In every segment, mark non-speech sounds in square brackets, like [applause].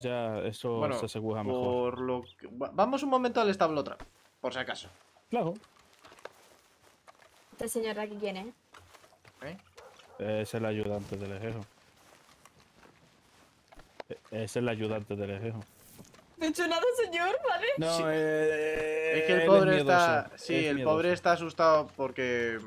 Ya, eso Bueno, se asegura mejor. por lo que... va- Vamos un momento al establo otra, por si acaso. Claro, Este señor de aquí quién es. ¿eh? es el ayudante del ejército. E- Es el ayudante del ejército. No he hecho nada, señor, ¿vale? No, Sí. eh, Es que el pobre está... Sí, es el miedoso. pobre está asustado porque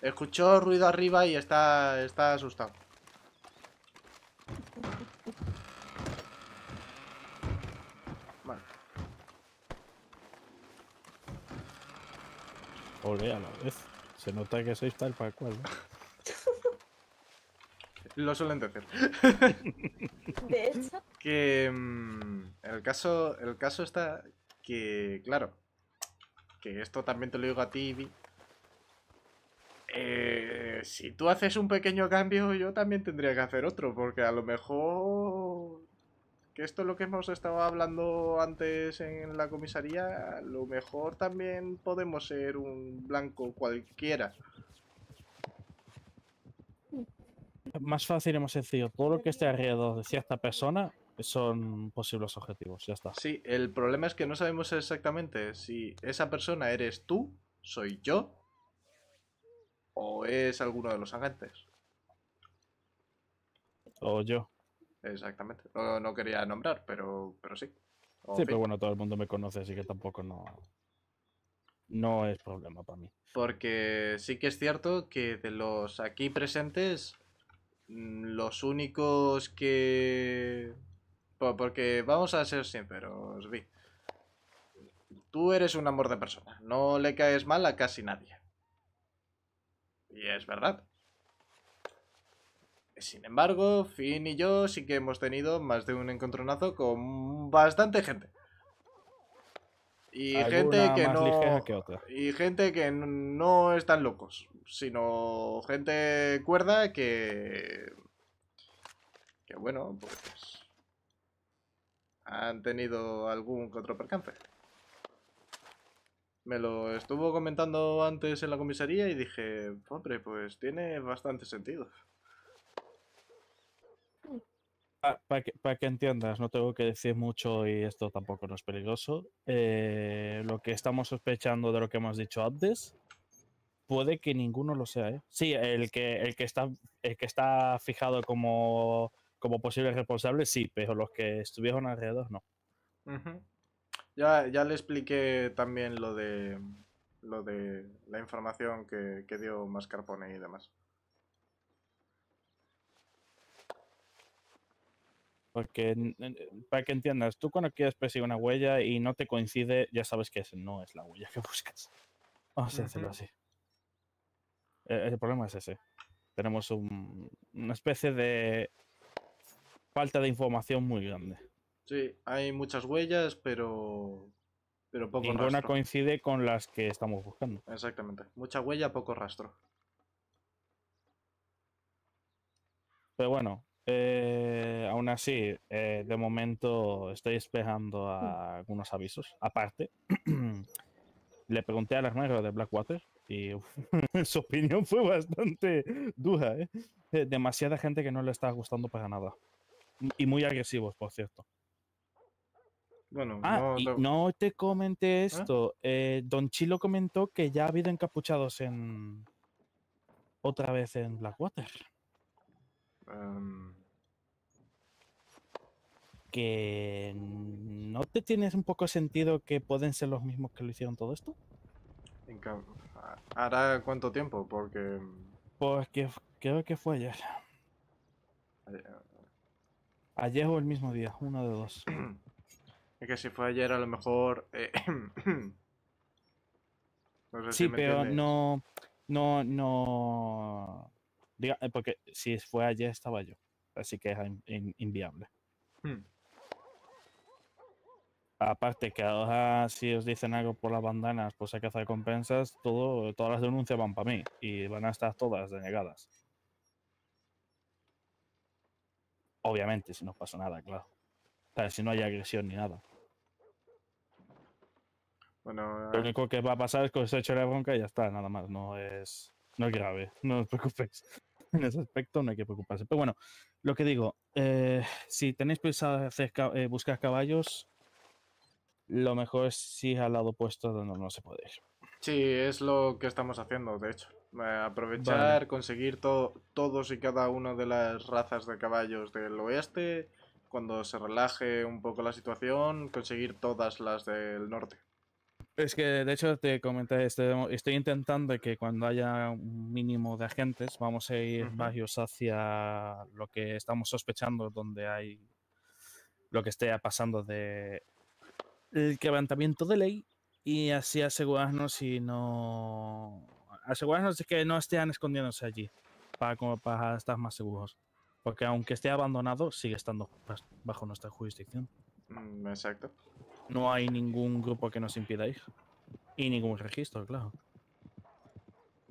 escuchó ruido arriba y está, está asustado. Ole, a la vez. Se nota que sois tal para cual. ¿no? [laughs] Lo suelen decir. [laughs] De hecho, Que mm, el caso, el caso está que, claro, que esto también te lo digo a ti, Vi. Eh, si tú haces un pequeño cambio, yo también tendría que hacer otro, porque a lo mejor que esto es lo que hemos estado hablando antes en la comisaría, a lo mejor también podemos ser un blanco cualquiera. Más fácil y más sencillo. Todo lo que esté alrededor de cierta persona son posibles objetivos. Ya está. Sí, el problema es que no sabemos exactamente si esa persona eres tú, soy yo, o es alguno de los agentes. O yo. Exactamente. No, no quería nombrar, pero, pero sí. O Sí, fin. pero bueno, todo el mundo me conoce, así que tampoco no. No es problema para mí. Porque sí que es cierto que de los aquí presentes, mm, los únicos que... po- Porque vamos a ser sinceros, Vi. Tú eres un amor de persona. No le caes mal a casi nadie. Y es verdad. Sin embargo, Finn y yo sí que hemos tenido más de un encontronazo con bastante gente. Y gente que no... que otra. Y gente que n- no están locos, sino gente cuerda que... Que bueno, pues... Han tenido algún otro percance. Me lo estuvo comentando antes en la comisaría y dije, hombre, pues tiene bastante sentido. Para que, pa' que entiendas, no tengo que decir mucho y esto tampoco no es peligroso. eh, lo que estamos sospechando de lo que hemos dicho antes, puede que ninguno lo sea, ¿eh? Sí, el que, el que, está, el que está fijado como, como posible responsable, sí, pero los que estuvieron alrededor, no. Ya, ya le expliqué también lo de lo de la información que, que dio Mascarpone y demás. Porque, para que entiendas, tú cuando quieres perseguir una huella y no te coincide, ya sabes que ese no es la huella que [laughs] buscas. Vamos a Ujú. así. E- El problema es ese. Tenemos un- una especie de falta de información muy grande. Sí, hay muchas huellas, pero pero poco Ninguna rastro. coincide con las que estamos buscando. Exactamente. Mucha huella, poco rastro. Pero bueno, eh, aún así, eh, de momento estoy esperando a algunos avisos. Aparte, [clears throat] le pregunté al armero de Blackwater y uf, [laughs] su opinión fue bastante dura. ¿eh? Eh, Demasiada gente que no le está gustando para nada. Y muy agresivos, por cierto. Bueno, Ah, no, y no- no te comenté esto. eh, Don Chilo comentó que ya ha habido encapuchados en. Otra vez en Blackwater. Que. ¿No te tienes un poco sentido que pueden ser los mismos que lo hicieron todo esto? ¿Hará cuánto tiempo? Porque Porque f- creo que fue ayer. eh, Ayer o el mismo día, uno de dos. [clears throat] es que si fue ayer a lo mejor... eh, [clears throat] no sé si Sí, me pero entiendes. no. No, no. Diga, eh, porque si fue ayer estaba yo. Así que es in- in- inviable. Hmm. Aparte que ahora si os dicen algo por las bandanas, pues hay que hacer compensas, todo, todas las denuncias van para mí y van a estar todas denegadas. Obviamente, si no pasa nada, claro. O sea, si no hay agresión ni nada. Bueno, Lo eh, único que va a pasar es que os echo la bronca y ya está, nada más. No es, no es grave, [laughs] no os preocupéis. en ese aspecto no hay que preocuparse. Pero bueno, lo que digo, eh, si tenéis pensado hacer eh, buscar caballos, lo mejor es ir al lado opuesto donde no se puede ir. Sí, es lo que estamos haciendo, de hecho. Eh, aprovechar, conseguir to- todos y cada una de las razas de caballos del oeste. Cuando se relaje un poco la situación, conseguir todas las del norte. Es que de hecho te comenté, este- estoy intentando que cuando haya un mínimo de agentes, vamos a ir Ujú. varios hacia lo que estamos sospechando, donde hay lo que esté pasando de el quebrantamiento de ley y así asegurarnos y no asegurarnos de que no estén escondiéndose allí para, como para estar más seguros. Porque aunque esté abandonado, sigue estando bas- bajo nuestra jurisdicción. Mm, exacto. No hay ningún grupo que nos impida ir. Y ningún registro, claro.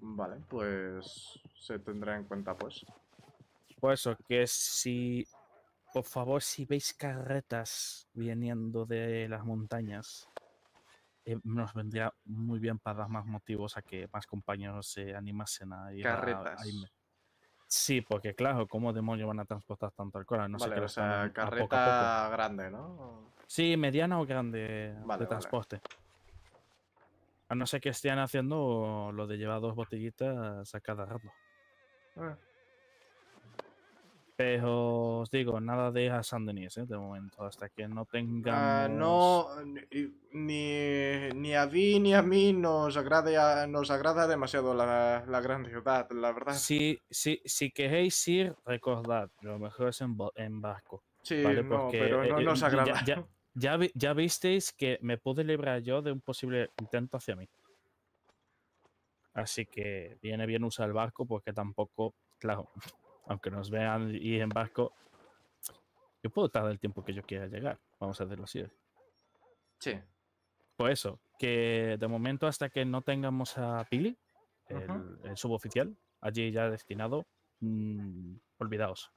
Vale, pues se tendrá en cuenta, pues. Por eso, que si, por favor, si veis carretas viniendo de las montañas, eh, nos vendría muy bien para dar más motivos a que más compañeros se animasen a ir a- a Carretas. irme. Sí, porque claro, ¿cómo demonios van a transportar tanto alcohol? No sé vale, qué o sea, poco poco. carreta grande, ¿no? Sí, mediana o grande Vale, de transporte. A no ser que estén haciendo lo de llevar dos botellitas a cada rato. Eh, Pero os digo, nada de ir a San Denis, ¿eh? de momento, hasta que no tengamos... ah, no, ni- ni, a Vi ni a mí nos, agrade nos agrada demasiado la, la gran ciudad, la verdad. Si, si, si queréis ir, recordad, lo mejor es en, en barco. Sí, ¿vale? no, pero no eh, nos agrada. Ya, [laughs] ya visteis que me pude librar yo de un posible intento hacia mí. Así que viene bien usar el barco porque tampoco, claro, aunque nos vean ir en barco, yo puedo tardar el tiempo que yo quiera llegar. Vamos a hacerlo así. Sí, Por eso, que de momento hasta que no tengamos a Pili, el, suboficial, allí ya destinado, mm, olvidaos.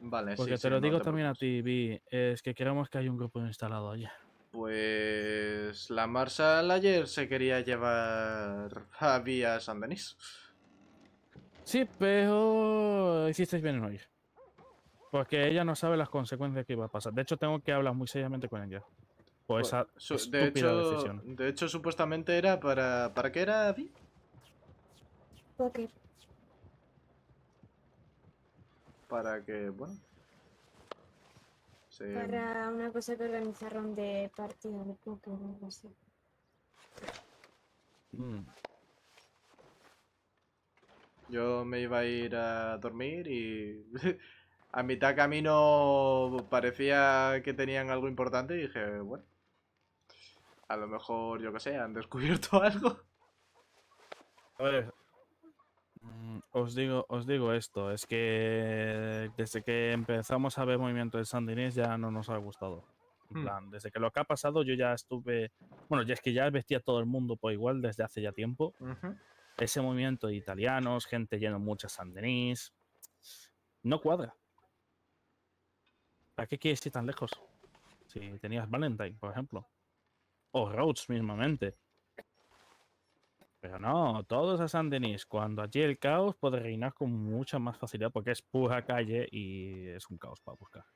vale, Porque sí, te sí, lo no digo te también a ti, Vi, es que queremos que haya un grupo instalado allí. Pues la Marshall ayer se quería llevar a Vi a San Denis. Sí, pero hicisteis bien en no ir. Porque ella no sabe las consecuencias que iba a pasar. De hecho, tengo que hablar muy seriamente con ella. Por Pues, esa su- estúpida de, hecho, decisión. de hecho, supuestamente era para... ¿Para qué era Vi? Póker. Para que, bueno... se- Para una cosa que organizaron de partido de póker o algo así. Mm. Yo me iba a ir a dormir y [laughs] a mitad camino parecía que tenían algo importante y dije, bueno, a lo mejor, yo qué sé, han descubierto [laughs] algo. A ver, mm, os digo, os digo esto, es que desde que empezamos a ver movimiento de San Denis ya no nos ha gustado. En Hmm. plan, desde que lo que ha pasado yo ya estuve, bueno, ya es que ya vestía a todo el mundo por igual desde hace ya tiempo. Ese movimiento de italianos, gente yendo mucho a San Denis, no cuadra. ¿Para qué quieres ir tan lejos? Si tenías Valentine, por ejemplo. O Rhodes mismamente. Pero no, todos a San Denis, cuando allí el caos puede reinar con mucha más facilidad porque es pura calle y es un caos para buscar.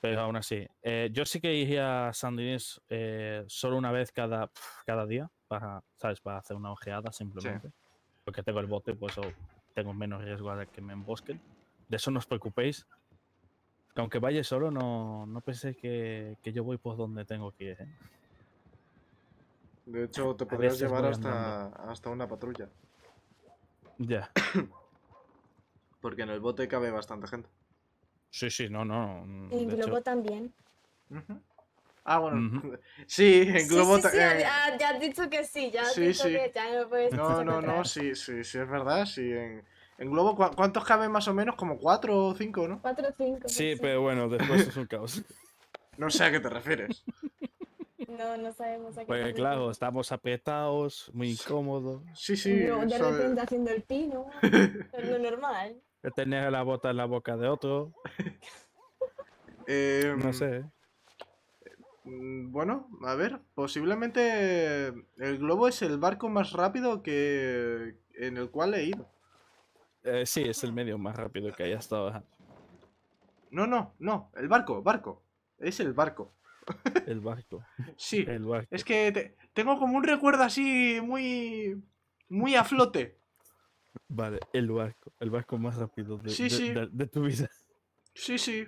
Pero aún así, eh, yo sí que iría a San Denis eh, solo una vez cada, cada día para, ¿sabes? Para hacer una ojeada simplemente. Porque tengo el bote, pues eso tengo menos riesgo de que me embosquen. De eso no os preocupéis. Que aunque vaya solo, no, no penséis que, que yo voy por donde tengo que ir. ¿eh? De hecho, te A podrías llevar hasta, hasta una patrulla. Ya. [coughs] Porque en el bote cabe bastante gente. Sí, sí, no, no. mm, En de hecho- Globo también. Ujú. Ah, bueno. [laughs] Sí, en Sí, Globo... sí, ta- sí, eh, ah, ya has dicho que sí, ya has Sí, dicho sí. que ya no puedes No, no, no, sí, sí, sí, es verdad, sí. En, en Globo, ¿cu- ¿cuántos caben más o menos? Como cuatro o cinco, ¿no? Cuatro o cinco. Sí, sí. pero bueno, después es un caos. [laughs] No sé a qué te refieres. No, no sabemos a qué Porque claro, estamos apretados, muy incómodos. Sí, sí. Y luego de repente haciendo el pino. [laughs] es lo normal. Tener la bota en la boca de otro. em, No sé. Mm, Bueno, a ver, posiblemente el globo es el barco más rápido que en el cual he ido. Eh, sí, es el medio más rápido que hay hasta ahora. No, no, no, el barco, barco. Es el barco. [laughs] El barco. Sí. El barco. Es que te- tengo como un recuerdo así muy. muy a flote. Vale, el barco. El barco más rápido de, Sí, de- sí. de- de tu vida. Sí, sí.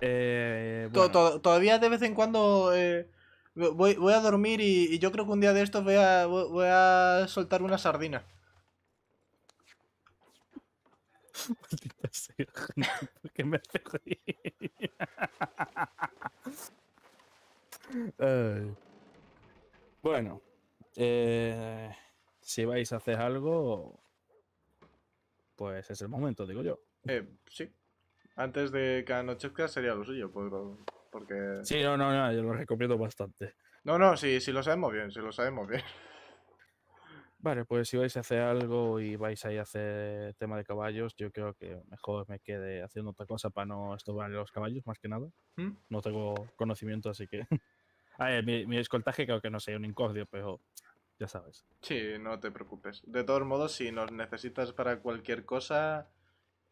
Eh, To- bueno, to- todavía de vez en cuando eh, voy, voy a dormir y, y yo creo que un día de estos voy a, voy voy a soltar una sardina. maldita sea, gente, ¿por qué me hace reír? [laughs] Bueno, eh, si vais a hacer algo, pues es el momento, digo yo. Eh, sí. Antes de que anochezca sería lo suyo, por- porque... Sí, no, no, no, yo lo recomiendo bastante. No, no, sí, sí lo sabemos bien, sí lo sabemos bien. Vale, pues si vais a hacer algo y vais a ir a hacer tema de caballos, yo creo que mejor me quede haciendo otra cosa para no estorbar los caballos, más que nada. ¿Mm? No tengo conocimiento, así que... [laughs] A ver, mi, mi escoltaje creo que no sea un incordio, pero ya sabes. Sí, no te preocupes. De todos modos, si nos necesitas para cualquier cosa,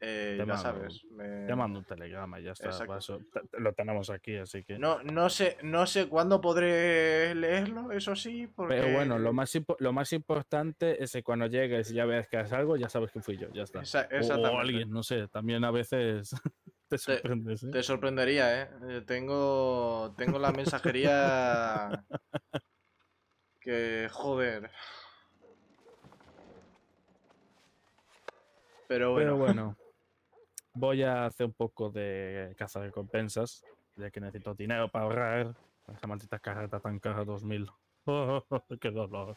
eh, ya mando- sabes. me- Te mando un telegrama ya está. Eso lo tenemos aquí, así que... No, no sé, no sé cuándo podré leerlo, eso sí, porque... Pero bueno, lo más, lo más importante es que cuando llegues y ya veas que haces algo, ya sabes que fui yo, ya está. Esa- O- exactamente. O alguien, no sé, también a veces [laughs] te sorprendes, ¿eh? Te sorprendería, ¿eh? Eh, Tengo, tengo la mensajería [laughs] que, joder. Pero bueno, Pero bueno, voy a hacer un poco de caza de recompensas, ya que necesito dinero para ahorrar. Esa maldita carreta tan cara, 2000. [laughs] ¡Qué dolor!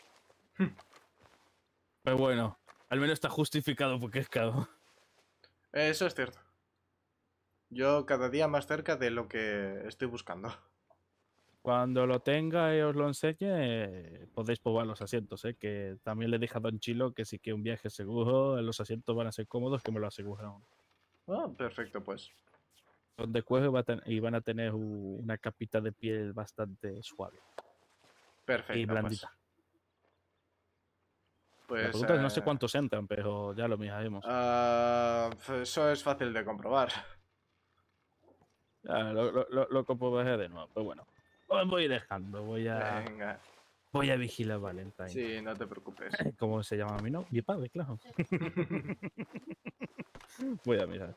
Pero bueno, al menos está justificado porque es caro. eso es cierto. Yo cada día más cerca de lo que estoy buscando. Cuando lo tenga y os lo enseñe, podéis probar los asientos, ¿eh? que también le dije a Don Chilo que sí que un viaje seguro, los asientos van a ser cómodos, que me lo aseguraron. Ah, perfecto, pues. Son de cuero y va y van a tener una capita de piel bastante suave Perfecto. y pues. blandita. Pues, no sé eh, cuántos entran, pero ya lo miraremos. ah, eso es fácil de comprobar. Ya, lo, lo, lo- lo comprobaré de nuevo, pero bueno. Os voy dejando, voy a, Venga. Voy a vigilar Valentine. Sí, no te preocupes. [laughs] ¿Cómo se llama mi no? Mi padre, claro. [laughs] voy a mirar.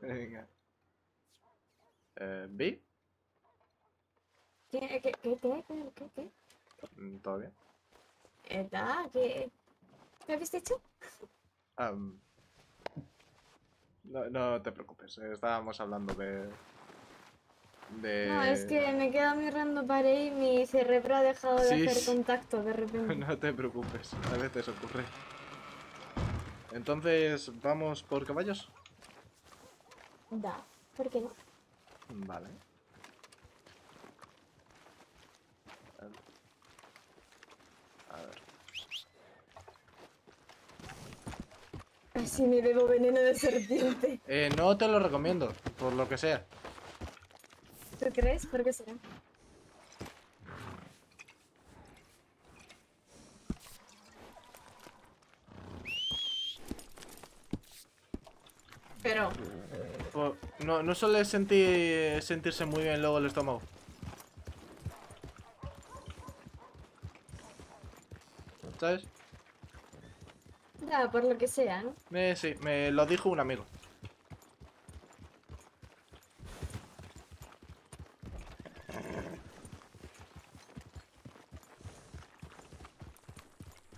Venga. Eh, ¿Vi? ¿Qué, qué, qué, qué, qué, qué, qué? Mm, ¿Todo bien? ¿Edad? ¿Qué, ¿Qué habéis dicho? Am, no, no te preocupes, eh, estábamos hablando de... de... No, es que me quedo mirando para ahí y mi cerebro ha dejado de Sí, hacer contacto de [laughs] repente. No te preocupes, a veces ocurre. Entonces, ¿vamos por caballos? Da, ¿por qué no? Vale. A ver. Así me bebo veneno de serpiente. Eh, no te lo recomiendo, por lo que sea. ¿Tú crees? ¿Por qué será? Pero, Por- no, no suele sentir, sentirse muy bien luego el estómago. ¿Sabes? da, por lo que sea, ¿no? Eh, sí, me lo dijo un amigo.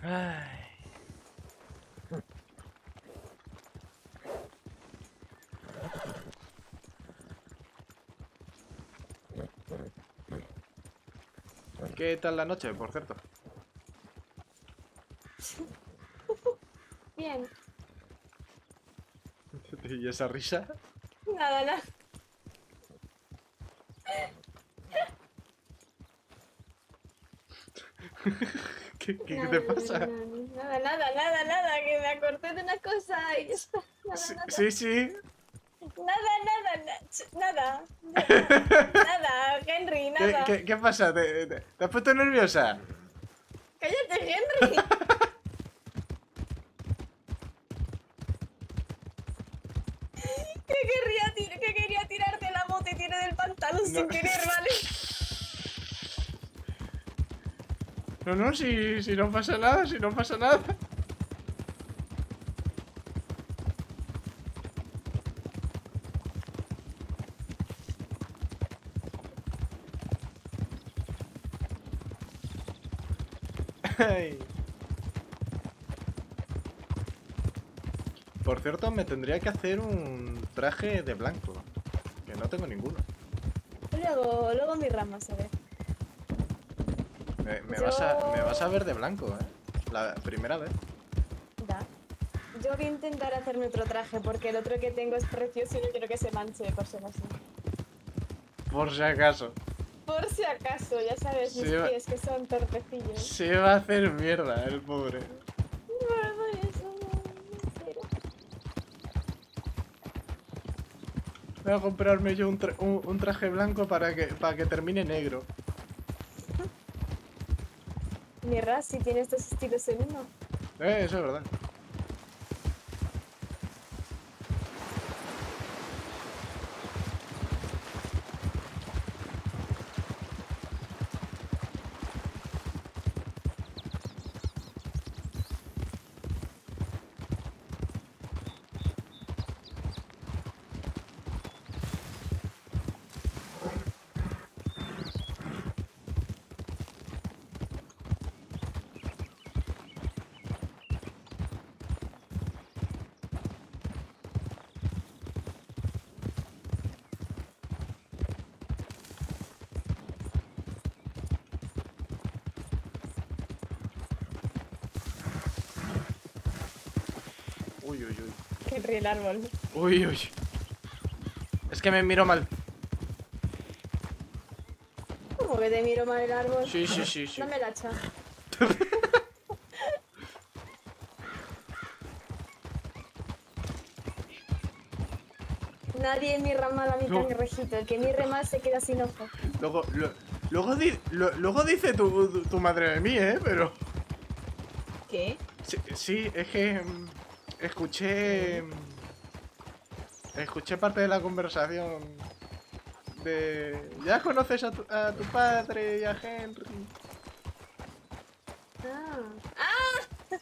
Ay. ¿Qué tal la noche, por cierto? Bien. [laughs] ¿Y esa risa? Nada, nada. [laughs] ¿Qué, qué Nada, te pasa? Nada, nada, nada, nada, que me acordé de una cosa y ya [laughs] está. Nada, Sí, nada, sí, sí. nada, nada, nada, Nada, Henry, ¿Qué, nada. qué- qué pasa? ¿Te, te- te has puesto nerviosa? Cállate, Henry. [laughs] que querría, tir- que quería tirarte la tiene del pantalón sin querer, ¿vale? No, no, si, si no pasa nada, si no pasa nada. Ay. Por cierto, me tendría que hacer un traje de blanco. Que no tengo ninguno. Luego, luego mi rama, a ver. Me, me Yo- vas a, me vas a ver de blanco, ¿eh? La primera vez. Da. Yo voy a intentar hacerme otro traje porque el otro que tengo es precioso y no quiero que se manche por ser así. Por si acaso. Por si acaso, ya sabes, mis Sí, pies que son torpecillos. Se va a hacer mierda el pobre. Voy a comprarme yo un, tra- un- un traje blanco para que, para que termine negro. Mira, si tiene estos estilos en uno. Eh, eso es verdad. Uy, uy. Que ríe el árbol. Uy, uy. Es que me miro mal. ¿Cómo que te miro mal el árbol? Sí, sí, sí, sí. Dame [laughs] la hacha. Nadie mirra mal a mi No. cangrejito. El que mirre mal se queda sin ojo. Luego, lo- luego, di- lo- luego dice tu, tu- tu madre de mí, ¿eh? Pero... ¿Qué? Sí, sí, es que... Escuché... mm, Escuché parte de la conversación de... Ya conoces a tu, a tu padre y a Henry. Ah. ¡Ah! [laughs]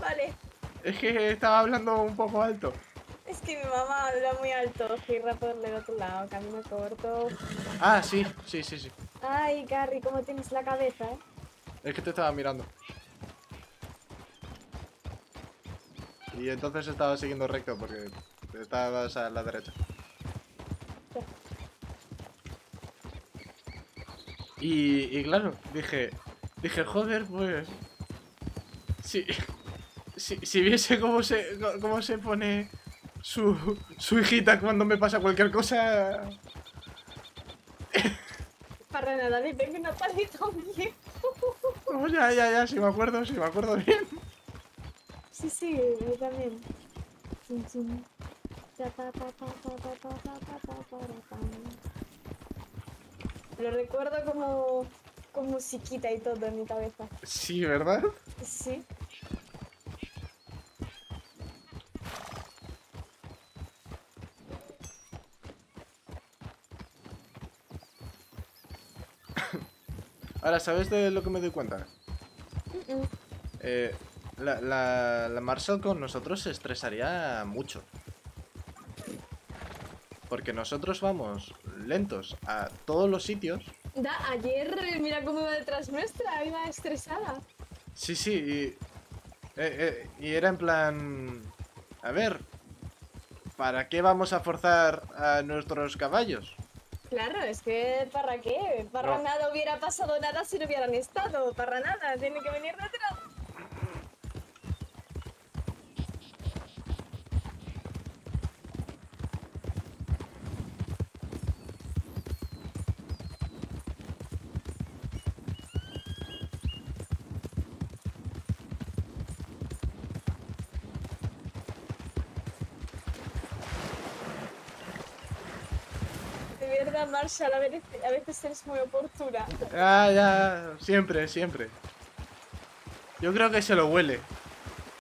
vale. Es que estaba hablando un poco alto. Es que mi mamá habla muy alto. Girra por el otro lado. Camino corto. Ah, sí, sí, sí, sí. Ay, Gary, cómo tienes la cabeza, ¿eh? Es que te estaba mirando. Y entonces estaba siguiendo recto porque estabas a la derecha. Y, y claro, dije, dije, joder, pues... Si, si, si viese cómo se, cómo se pone su, su hijita cuando me pasa cualquier cosa... Para nada, tengo una palita. Pues ya, ya, ya, si me acuerdo, si me acuerdo bien. Sí, yo también. Lo recuerdo como con musiquita y todo en mi cabeza. Sí, ¿verdad? Sí. Ahora, ¿sabes de lo que me doy cuenta? Uh. Eh, la, la, la Marshall con nosotros se estresaría mucho. Porque nosotros vamos lentos a todos los sitios. Da, ayer mira cómo iba detrás nuestra, iba estresada. Sí, sí, y, eh, eh, y era en plan... A ver, ¿para qué vamos a forzar a nuestros caballos? Claro, es que ¿para qué? Para No. nada hubiera pasado nada si no hubieran estado. Para nada, tiene que venir detrás. A veces, a veces eres muy oportuna. Ya, ya, siempre, siempre. Yo creo que se lo huele.